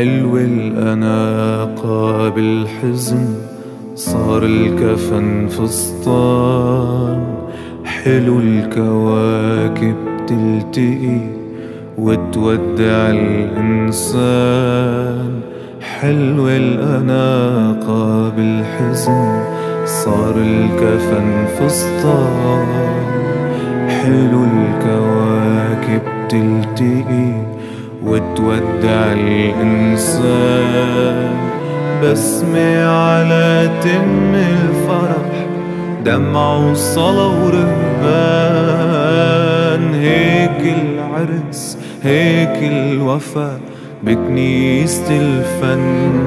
حلو الأناقة بالحزن صار الكفن فستان. حلو الكواكب تلتقي وتودع الإنسان. حلو الأناقة بالحزن صار الكفن فستان. حلو الكواكب تلتقي وتودع الإنسان. بسمة على تم الفرح دمع وصلاة ورهبان. هيك العرس هيك الوفا بكنيسة الفنان.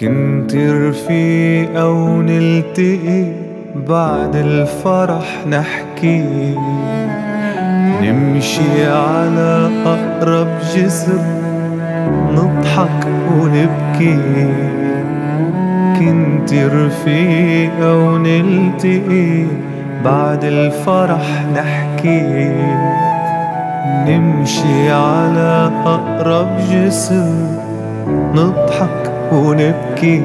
كنت رفيقة ونلتقي بعد الفرح نحكي. نمشي على أقرب جسر نضحك ونبكي. كنت رفيقة ونلتقي بعد الفرح نحكي. نمشي على أقرب جسر نضحك ونبكي.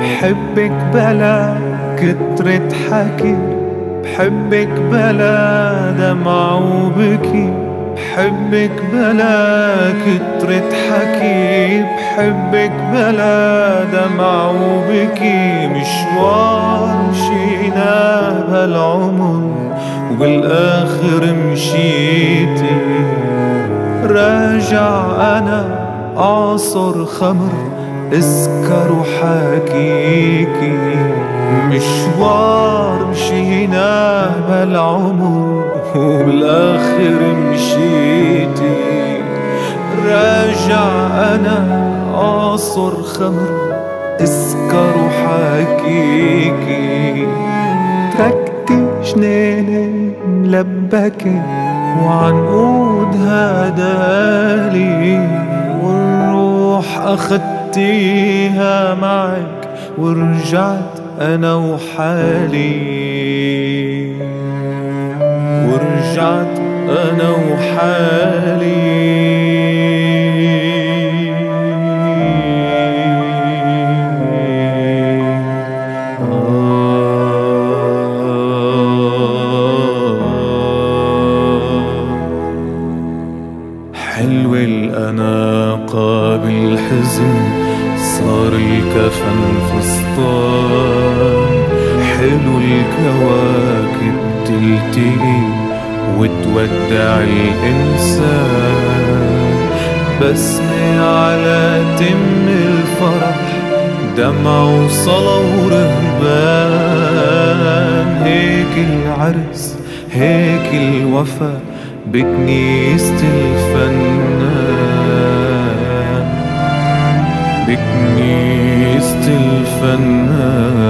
بحبك بلا كترة حكي بحبك بلا دمع وبكي. بحبك بلا كترة حكي بحبك بلا دمع وبكي. مشوار مشينا بهالعمر وبالآخر مشيتي راجع أنا أعصر خمر اسكر وحاكيكي. مشوار مشينا بالعمر وبالآخر مشيتي. راجع أنا اعصر خمر اسكر وحاكيكي. تركتي جنيني ملبكة وعنقود هدالي أخدتيها معك ورجعت أنا وحالي. ورجعت أنا وحالي. الأناقة بالحزن صار الكفن فستان. حلو الكواكب تلتقي وتودع الإنسان. بسمة على تم الفرح دمع وصلاة ورهبان. هيك العرس هيك الوفا بكنيسة الفنان. الفنان.